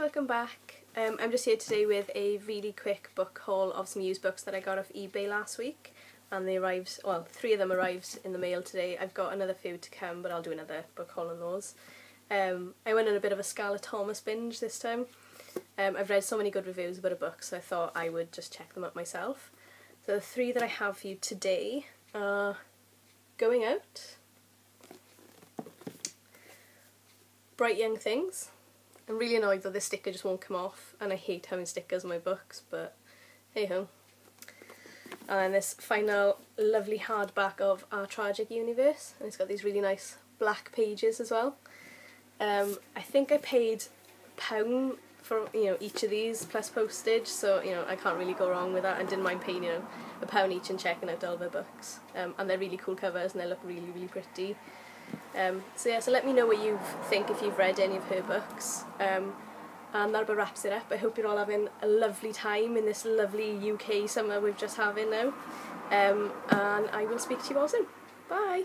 welcome back. Um, I'm just here today with a really quick book haul of some used books that I got off eBay last week. And they arrived, well, three of them arrived in the mail today. I've got another few to come, but I'll do another book haul on those. Um, I went on a bit of a Scarlett Thomas binge this time. Um, I've read so many good reviews about a book, so I thought I would just check them out myself. So the three that I have for you today are Going Out, Bright Young Things, I'm really annoyed that this sticker just won't come off and I hate having stickers on my books but hey ho. And this final lovely hardback of Our Tragic Universe and it's got these really nice black pages as well. Um, I think I paid pound for you know each of these plus postage so you know I can't really go wrong with that and didn't mind paying you know a pound each and checking out all their books um, and they're really cool covers and they look really really pretty Um, so yeah, so let me know what you think if you've read any of her books. Um, and that'll wraps it up. I hope you're all having a lovely time in this lovely UK summer we've just having now. Um, and I will speak to you all soon. Bye!